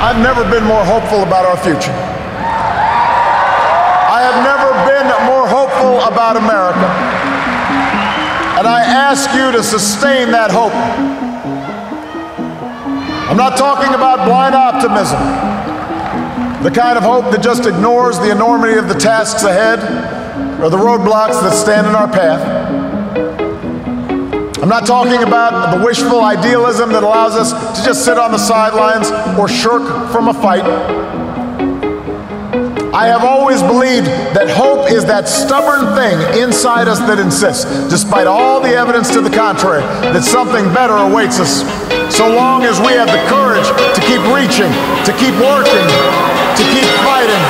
I've never been more hopeful about our future. I have never been more hopeful about America. And I ask you to sustain that hope. I'm not talking about blind optimism, the kind of hope that just ignores the enormity of the tasks ahead or the roadblocks that stand in our path. I'm not talking about the wishful idealism that allows us to just sit on the sidelines or shirk from a fight. I have always believed that hope is that stubborn thing inside us that insists, despite all the evidence to the contrary, that something better awaits us. So long as we have the courage to keep reaching, to keep working, to keep fighting.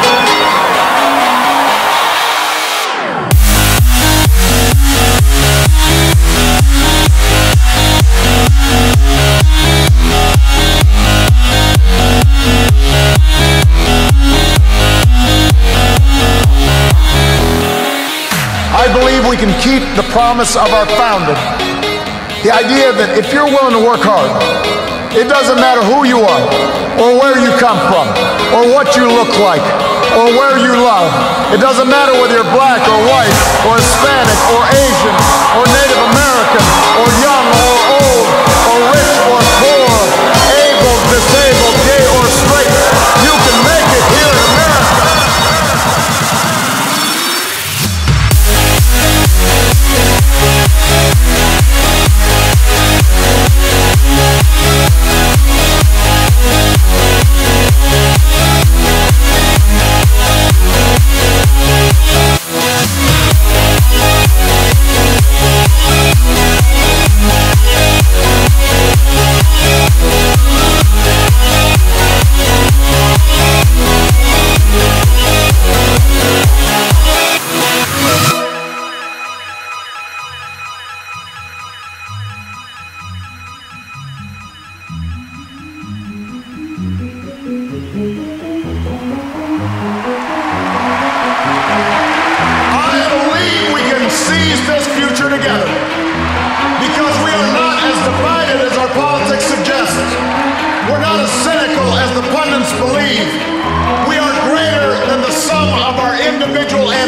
The promise of our founding. The idea that if you're willing to work hard, it doesn't matter who you are, or where you come from, or what you look like, or where you love. It doesn't matter whether you're black or white, or Hispanic,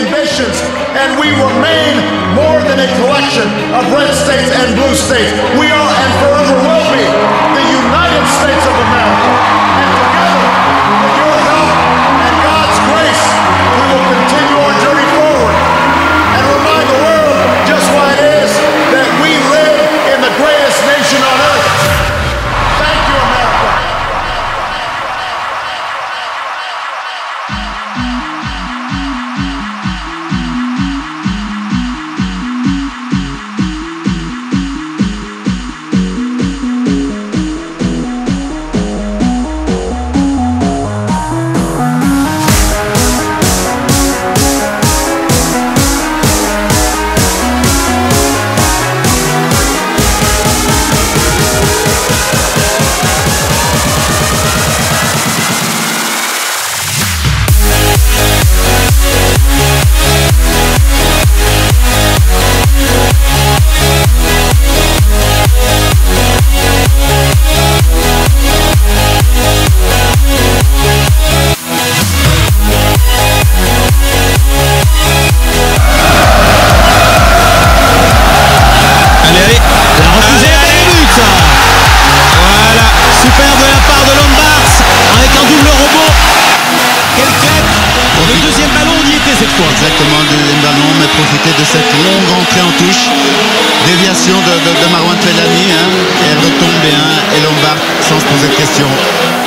ambitions, and we remain more than a collection of red states and blue states. We are and forever will be the United States of America. Profiter de cette longue entrée en touche. Déviation de, de, de Marwan Fellaini, hein, elle retombe bien, et Lombard sans se poser de questions.